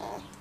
Oh.